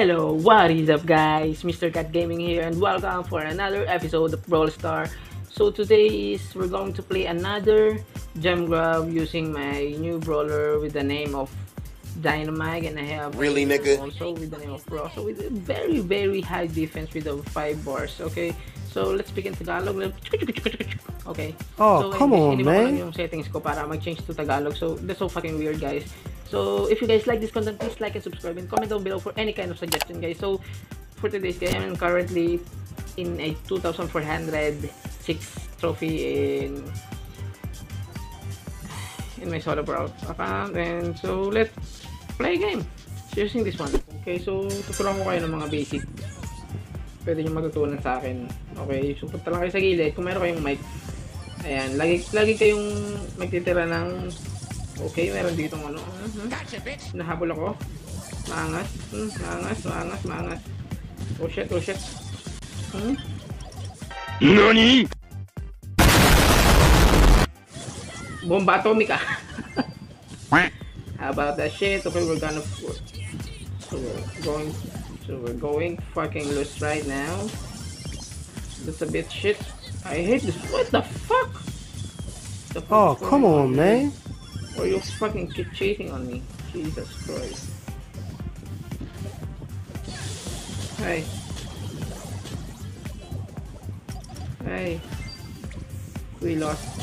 Hello, what is up guys? Mr. Cat Gaming here and welcome for another episode of Brawl Star. So today is we're going to play another gem grab using my new brawler with the name of Dynamike and I have Really, nigga? also with the name of Bro. So with a very very high defense with the 5 bars, okay? So let's begin Tagalog. Okay. Oh, so, come anyways, on, iniba ko lang man. yung settings ko para mag-change to Tagalog. So that's so fucking weird guys. So if you guys like this content, please like and subscribe and comment down below for any kind of suggestion guys. So for today's game, I'm currently in a 2,406 trophy in in my solo brawl account. And so let's play a game. Using this one. Okay so tuturuan ko kayo ng mga basic pwede nyo matutunan sa akin. Okay so punta lang kayo sa gilid. Kung meron kayong mic. Ayan lagi, lagi kayong magtitira ng okay meron dito ano uh nahabol ako maangas hmm, maangas maangas maangas oh shit oh shit hmm? NANI? bomba atomic ah How about that shit? Okay, we're gonna. So we're going. So we're going fucking loose right now. That's a bit shit. I hate this. What the fuck? The fuck Oh, come on, man. Or you'll fucking keep cheating on me. Jesus Christ. Hey. Hey. We lost.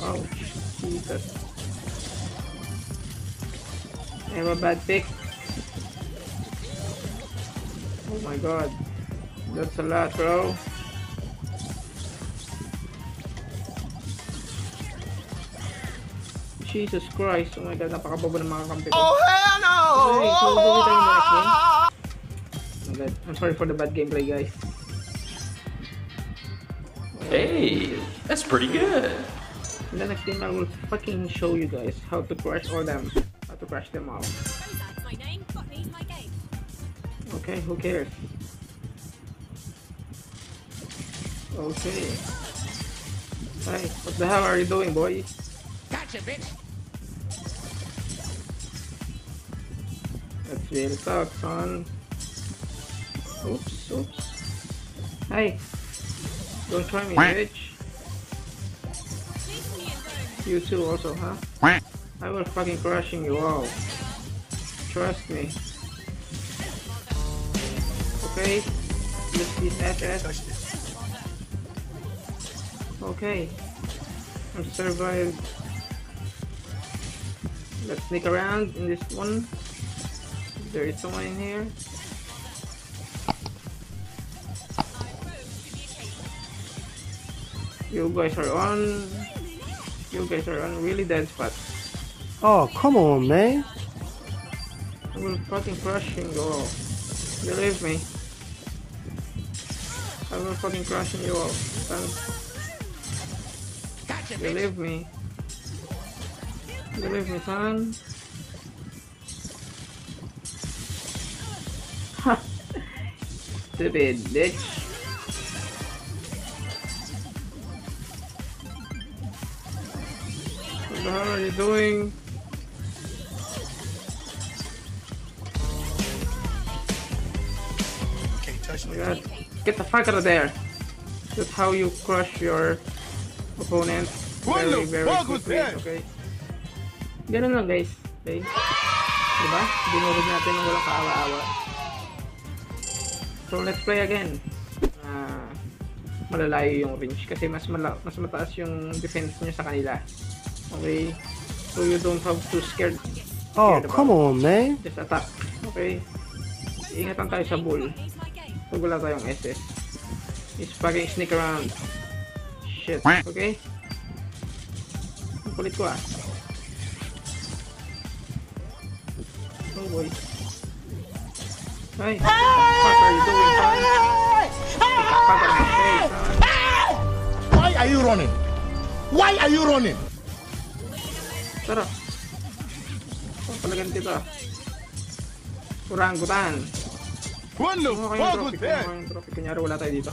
Oh, Jesus. I have a bad pick. Oh my god. That's a lot, bro. Jesus Christ. Oh my god, napakabobo ng mga kampi ko. Oh hell no! Okay, so bawi tayo next game. Oh god. I'm sorry for the bad gameplay, guys. Hey, that's pretty good. In the next game, I will fucking show you guys how to crush all them. How to crush them all. That's my name. Botany's my game. Okay, who cares? Okay. Hey, what the hell are you doing, boy? Gotcha, bitch! That's real talk, son. Oops, oops. Hey, don't try me, bitch. Leave me alone. You too, also, huh? I will fucking crushing you all. Trust me. Okay, use this SS. Okay, I'm survived. Let's sneak around in this one. There is someone in here. You guys are on. You guys are on really dead spots. Oh, come on, man. I will fucking crushing you all. Believe me. I will fucking crushing you all. Son. Gotcha, Believe me. Believe me, son. Stupid bitch. What the hell are you doing? Can't touch my god. Get the fuck out of there. That's how you crush your opponent. Very, the very quickly. Okay. Ganun lang guys. Okay. Diba? Dinurog natin ng walang kaawa-awa. So let's play again. Ah, malalayo yung range kasi mas mala mas mataas yung defense niya sa kanila. Okay. So you don't have to scared. Oh, scared come on, man. Just attack. Okay. Ingatan tayo sa game. Pag wala tayong SS. Is fucking sneak around. Shit. Okay? Ang kulit ko ah. Oh boy. Hey, what running? Why are you running? Tara. Oh, palagan kita. Kuranggutan. What the Kuha kayong trophy. Kuha kayong trophy. Kunyari wala tayo dito.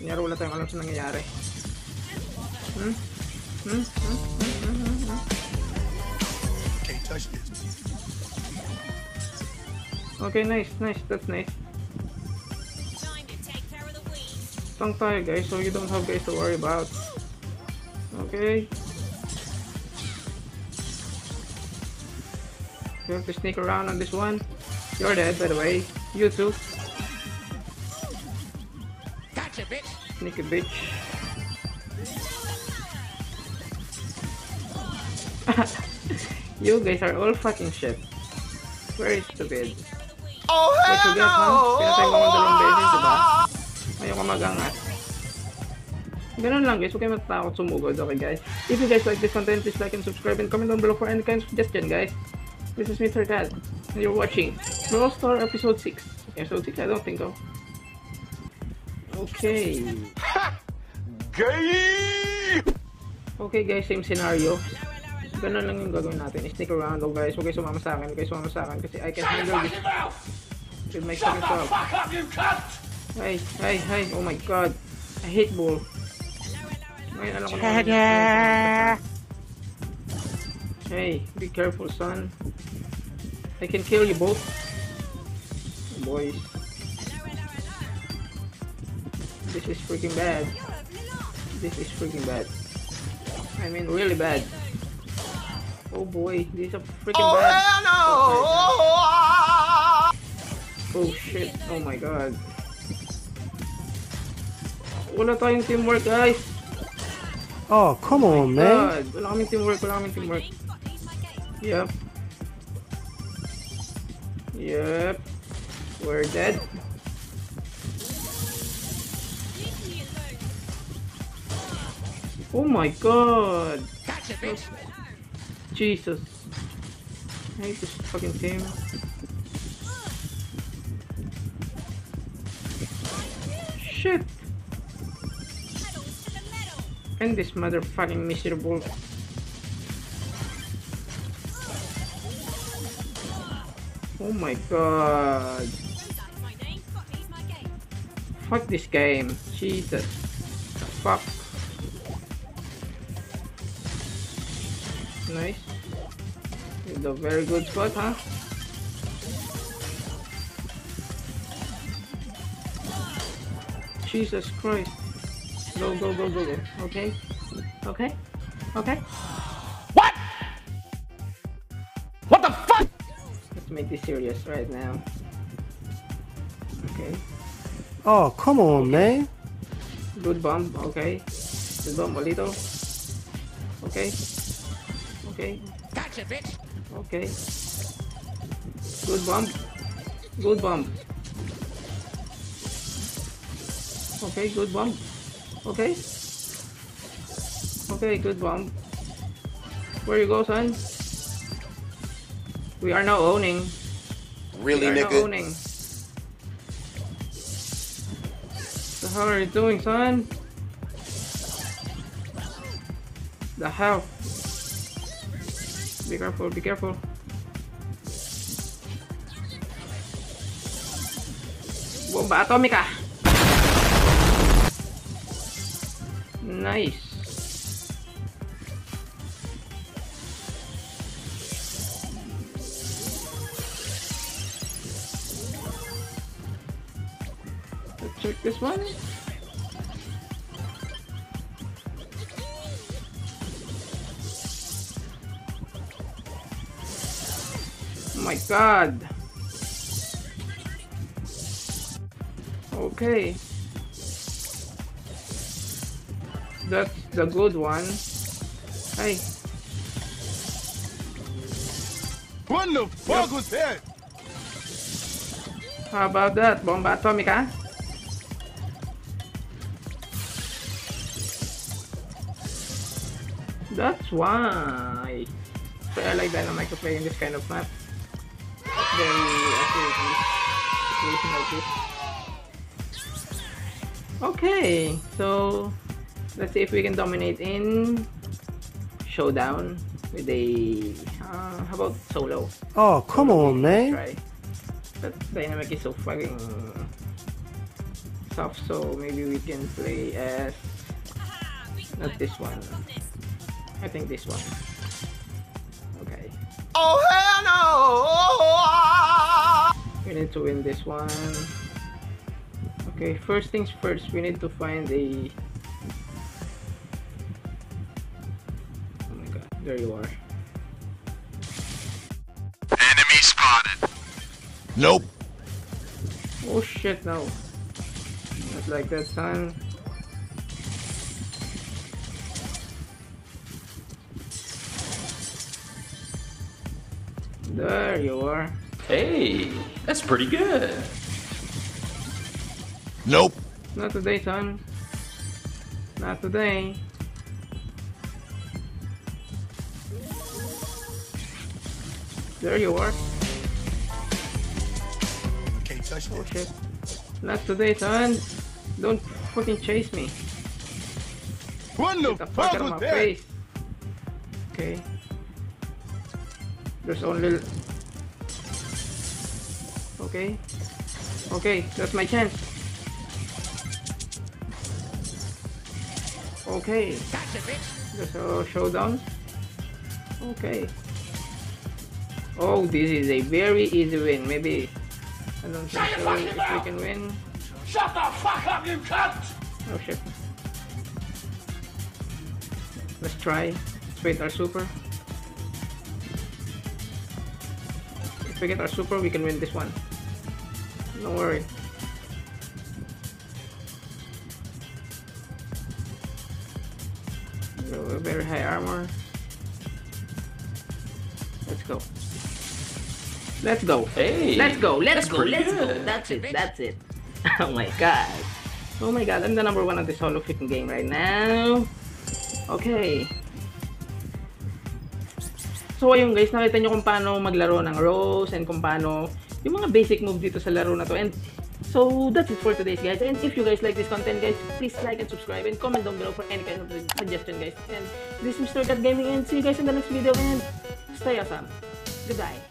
Kunyari wala tayong alam sa nangyayari. Hmm? Hmm? Hmm? Hmm? Hmm? Hmm? Hmm? Can't touch this. Okay, nice, nice. That's nice. Tank tayo guys, so you don't have guys to worry about. Okay. You have to sneak around on this one. You're dead, by the way. You too. Gotcha, bitch. Sneaky bitch. you guys are all fucking shit. Very stupid. Oh, hell What you get, ha? Pinatay ko ng dalawang beses, diba? Ayaw ka magangat. Ganun lang guys, huwag kayo matatakot sumugod, okay guys? If you guys like this content, please like and subscribe and comment down below for any kind of suggestion guys. This is Mr. Dad, and you're watching Brawl Star Episode 6. Episode 6? I don't think so. Okay. Gay! Okay guys, same scenario. Ganun lang yung gagawin natin. Stick around oh guys. Huwag kayo sumama sa akin. Huwag kayo sumama sa akin kasi I can handle this with my fucking self. Hey, hey, hey. Oh my god. I hate bull. Ngayon alam ko na. Hey, be careful son. I can kill you both. Boys. This is freaking bad. This is freaking bad. I mean really bad. Oh boy, this is a freaking Oh, bad. hell no! Oh shit, oh my god. Wala tayong teamwork guys. Oh, come oh on, man. God, wala kaming teamwork, wala kaming teamwork. Name, Botany's my game. Yep. Yep. We're dead. Leave me alone. Oh my god. Gotcha, bitch. Jesus. I hate this fucking team. Shit. And this motherfucking miserable. Oh my god. Fuck this game. Jesus. Fuck. Nice. With a very good spot, huh? Jesus Christ. Go, go, go, go, go. Okay? Okay? Okay? What? What the fuck? Let's make this serious right now. Okay. Oh, come on, man. Good bomb, okay. Good bomb, Bolito. Okay. Okay. Gotcha, bitch. Okay. Good bomb. Good bomb. Okay, good bomb. Okay. Okay, good bomb. Where you go, son? We are now owning. Really, we are now nigga? owning. The hell are you doing, son? The hell? Be careful, be careful. Bomba atomica! Nice. Let's check this one. Oh my god. Okay. That's the good one. Hey, What the fuck was that? how about that? Bomba atomica? That's why. So I like Dynamike to play in this kind of map. Very accurately. Okay, so let's see if we can dominate in showdown with a uh, how about solo? Oh, come on, man. Try. But Dynamike is so fucking soft, so maybe we can play as not this one. I think this one. Okay. Oh, hell no! We need to win this one. Okay, first things first, we need to find a. there you are. Enemy spotted. Nope. Oh shit, no. Not like that, time. There you are. Hey, that's pretty good. Nope. Not today, son. Not today. There you are. Can't touch Oh this. shit. Not today, son. Don't fucking chase me. What Get the fuck out of my face. Okay. There's only. Okay. Okay, that's my chance. Okay. There's a showdown. Okay. Oh, this is a very easy win. Maybe. I don't think so if we can win. Shut the fuck up, you cunt! Oh shit. Let's try. Let's wait our super. If we get our super, we can win this one. Don't worry. Very high armor. Let's go. Let's go. Hey, Let's go. Let's go. Let's go. That's it. That's it. Oh my god. Oh my god, I'm the number one of this solo freaking game right now. Okay. So ayun guys, nakita nyo kung paano maglaro ng Rose and kung paano yung mga basic move dito sa laro na to. And so that's it for today's guys. And if you guys like this content guys, please like and subscribe and comment down below for any kind of suggestion guys. And this is Mr. Cat Gaming and see you guys in the next video and stay awesome. Goodbye.